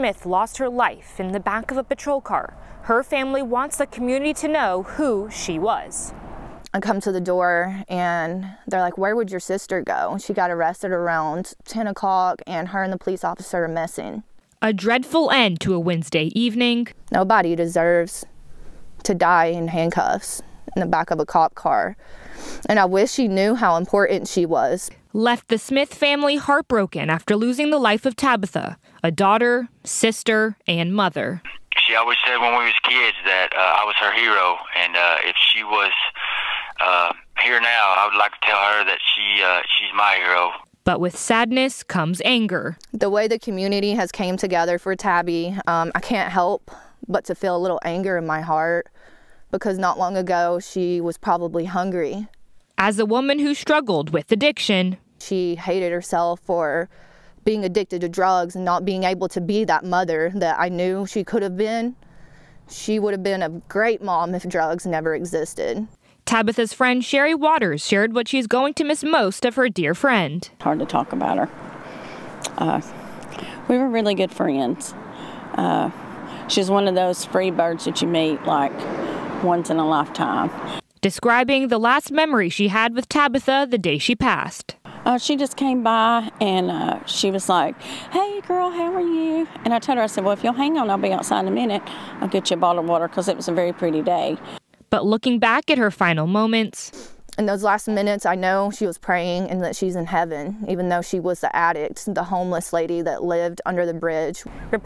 Smith lost her life in the back of a patrol car. Her family wants the community to know who she was. I come to the door and they're like, Where would your sister go? She got arrested around 10 o'clock and her and the police officer are missing. A dreadful end to a Wednesday evening. Nobody deserves to die in handcuffs in the back of a cop car. And I wish she knew how important she was. Left the Smith family heartbroken after losing the life of Tabitha, a daughter, sister, and mother. She always said when we was kids that uh, I was her hero, and uh, if she was uh, here now, I would like to tell her that she uh, she's my hero. But with sadness comes anger. The way the community has came together for Tabby, um, I can't help but to feel a little anger in my heart because not long ago she was probably hungry. As a woman who struggled with addiction, she hated herself for being addicted to drugs and not being able to be that mother that I knew she could have been. She would have been a great mom if drugs never existed. Tabitha's friend Sherry Waters shared what she's going to miss most of her dear friend. Hard to talk about her. Uh, we were really good friends. Uh, she's one of those free birds that you meet like once in a lifetime. Describing the last memory she had with Tabitha the day she passed. Uh, she just came by and uh, she was like, Hey, girl, how are you? And I told her, I said, Well, if you'll hang on, I'll be outside in a minute. I'll get you a bottle of water because it was a very pretty day. But looking back at her final moments, in those last minutes, I know she was praying and that she's in heaven, even though she was the addict, the homeless lady that lived under the bridge. Reporting